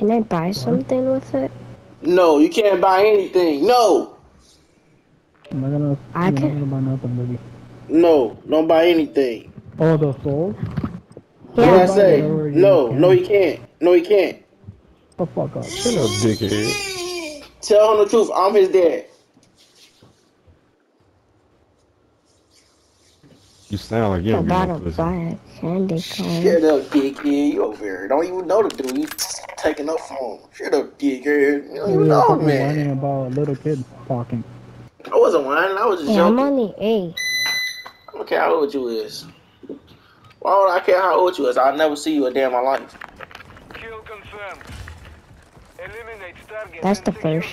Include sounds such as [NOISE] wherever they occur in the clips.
Can I buy something with it? No, you can't buy anything. No, I'm not gonna. I I'm not gonna buy nothing, baby. no, don't buy anything. Oh, the soul? What did Yeah. I say? No, can. no, he can't. No, he can't. The fuck up. Shut up, dickhead. Tell him the truth. I'm his dad. You sound like you I'm don't get about no to pussy. buy a candy cane. Shut up, dickhead. You over here. Don't even know the dude. You taking up phone. Shut up, dickhead. You don't even were know fucking man. whining about a little kid talking. I wasn't whining. I was just Yeah, I'm joking. only eight. I don't care how old you is. Why would I care how old you is? I'll never see you a day in my life. Kill confirmed. Eliminate target That's the first.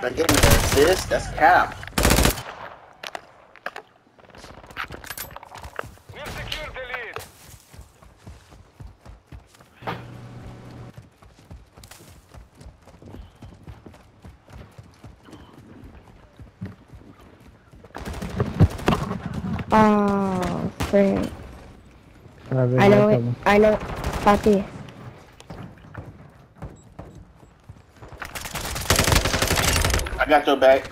Not getting there, sis. That's cap. We've secured the lead. Oh, frick. I know it. I know. Papi. Got your back.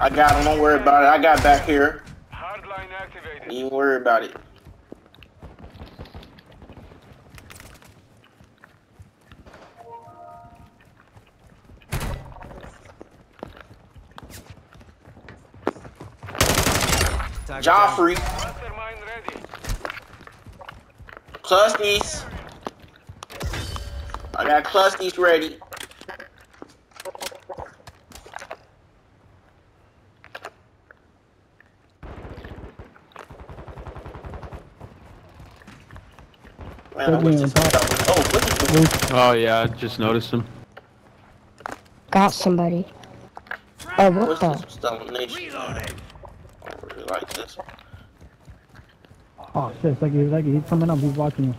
I got him. Don't worry about it. I got back here. Hardline activated. You ain't worry about it. Joffrey, clusties. I got clusties ready. Man, I this. Oh, look Oh yeah, I just noticed him. Got somebody. Oh, what What's the? I really like this. Oh shit, it's like he's like he's coming up, he's watching you.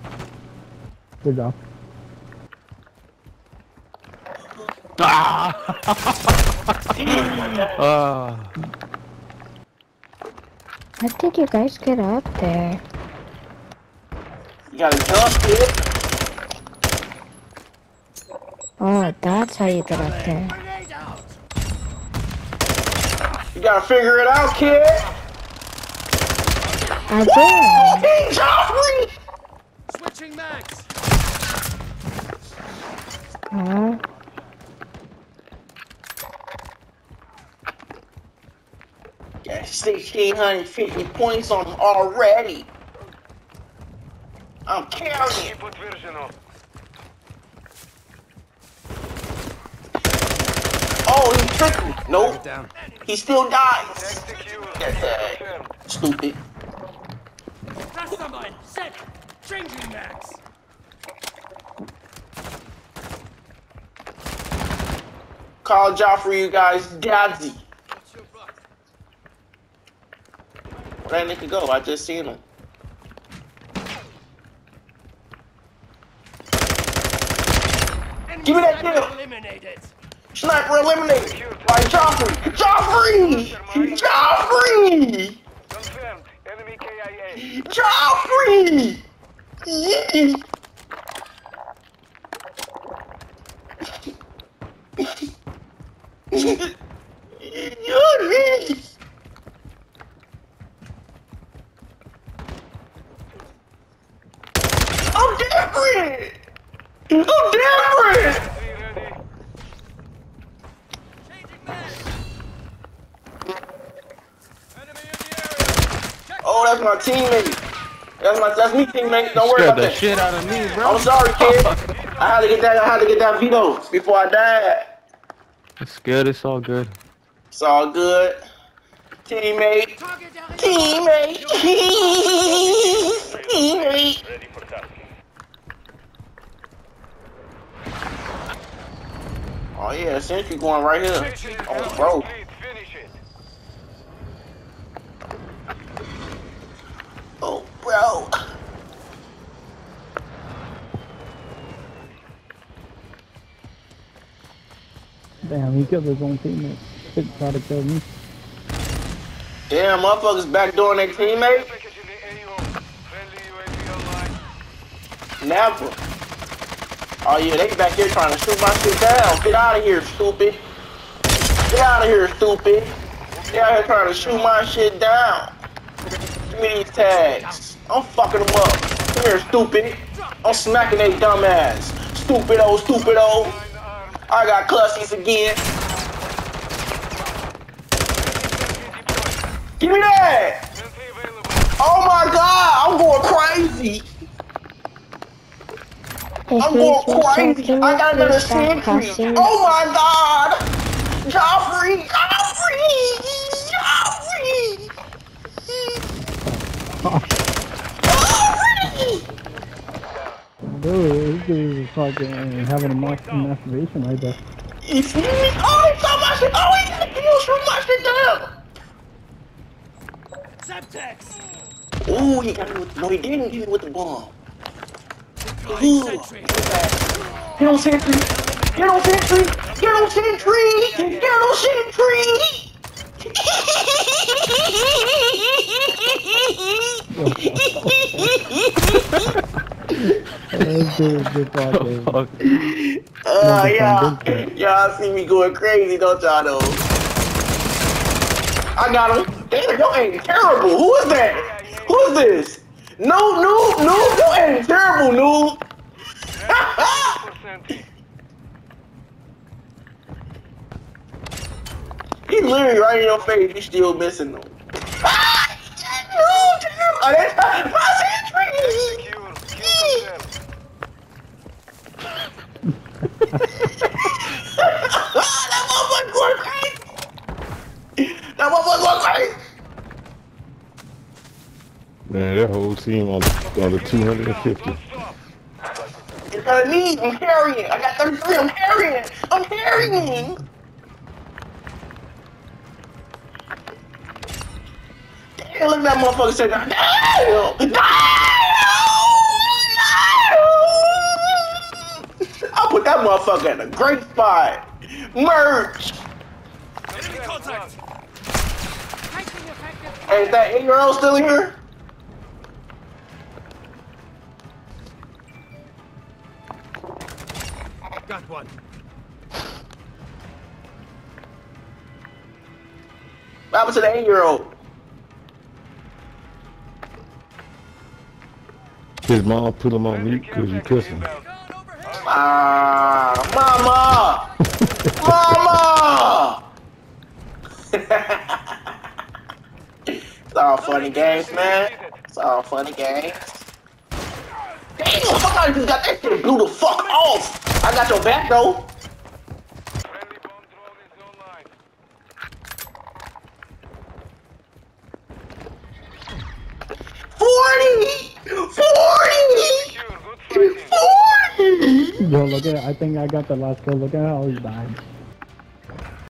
Good job. Ah. [LAUGHS] How did you guys get up there? Gotta jump, kid. Oh, that's how you get up there. You gotta figure it out, kid. I did. Joffrey! Switching mags. Huh? Got 1,650 points on him already. I'm carrying. Keep. Oh, he tricked me. Nope. Down. He still dies. Execute. Yeah. Confirmed. Stupid. Mastermind. Set. Changing mags. Call Joffrey, you guys, daddy. Where that nigga go? I just seen him. Give me that kill. Eliminated. Sniper eliminated by Joffrey. Joffrey! Joffrey! Confirmed. Enemy KIA. Joffrey! Yee. Joffrey! [LAUGHS] I'm different! I'm different! Three ready. Changing mags. Enemy in the area. Oh, that's my teammate. That's my that's me teammate. Don't worry Scared about the that. shit out of me, bro. I'm sorry, kid. I had to get that. I had to get that veto before I died. It's good. It's all good. It's all good. Teammate. Teammate. [LAUGHS] Teammate. Ready for task. Oh yeah, sentry going right here. Oh, bro. complete. Finish it. Oh, bro. Damn, he killed his own teammate. Shit, tried to kill me. Damn, motherfuckers backdooring their teammate? Never. Oh yeah, they back here trying to shoot my shit down. Get out of here, stupid. Get out of here, stupid. They out here trying to shoot my shit down. Give me these tags. I'm fucking them up. Come here, stupid. I'm smacking they dumb ass. Stupido, stupido. Nine armed. I got clussies again. Give me that! Oh my god, I'm going crazy. I'm going crazy. I got another sentry. Oh my god! Joffrey! Joffrey! Joffrey! Joffrey! Dude, this dude is fucking having a mas- masturbation right there. You see me? Oh, he shot my shit! Oh, he, he shoot my shit down! Semtex! Ooh, he got me with, no he didn't get me with the bomb. Deploying Ooh. sentry! Get on sentry! Get on sentry! Get on sentry! Get on sentry! oh, dude just fucking. Fuck. Uh, yeah. Y'all see me going crazy, don't y'all know? I got him. Damn, your aim terrible. Who is that? Who is this? No, noob, noob, your aim terrible, noob. [LAUGHS] He literally right in your face. You still missing them. Ah, [LAUGHS] noob, terrible. Oh, that's my sentry. [LAUGHS] Secure. Kill confirmed. that motherfucker going crazy. That motherfucker going crazy. Man, that whole team on the, on the 250. It's gonna need. I'm carrying. I got 33. I'm carrying. I'm carrying. Damn, look at that motherfucker say that. Damn. Damn. I'll put that motherfucker in a great spot. Merch. Enemy contact! Hey, is that eight-year-old still here? Got one. What happened to the eight-year-old? His mom put him on mute because you cussing. Inbound. Gun overhead! Ah, mama! mama! it's all funny games, man. It's all funny games. Damn, somebody just got that shit blew the fuck off. I got your back though. Forty, forty, forty. Yo, look at it. I think I got the last kill. Look at how he's dying.